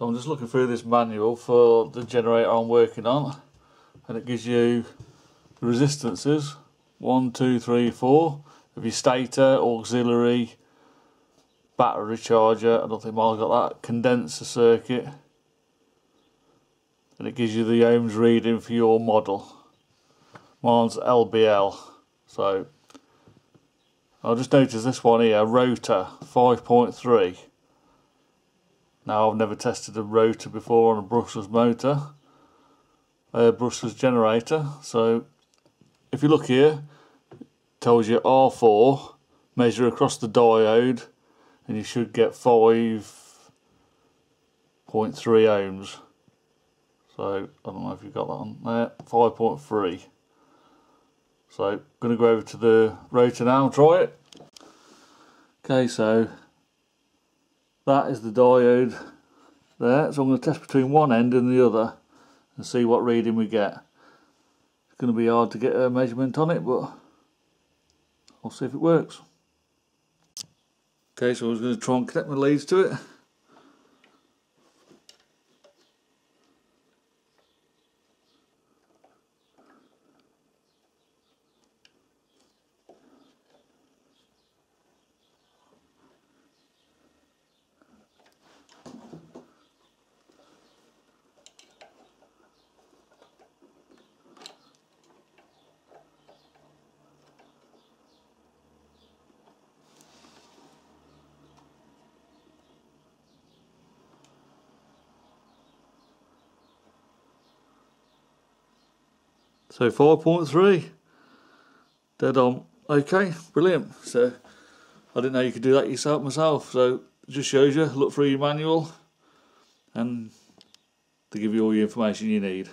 So I'm just looking through this manual for the generator I'm working on and it gives you the resistances. One, two, three, four. Of your stator, auxiliary, battery charger, I don't think mine's got that, condenser circuit. And it gives you the ohms reading for your model. Mine's LBL so I'll just notice this one here, rotor 5.3 now I've never tested a rotor before on a brushless motor, a brushless generator. So if you look here, tells you R4, measure across the diode, and you should get 5.3 ohms. So I don't know if you've got that on there, 5.3. So I'm going to go over to the rotor now and try it. Okay, so that is the diode there. So I'm going to test between one end and the other and see what reading we get. It's going to be hard to get a measurement on it, but I'll see if it works. Okay, so I was going to try and connect my leads to it. So 4.3, dead on. Okay, brilliant. So I didn't know you could do that yourself myself. So just shows you, look through your manual and to give you all the information you need.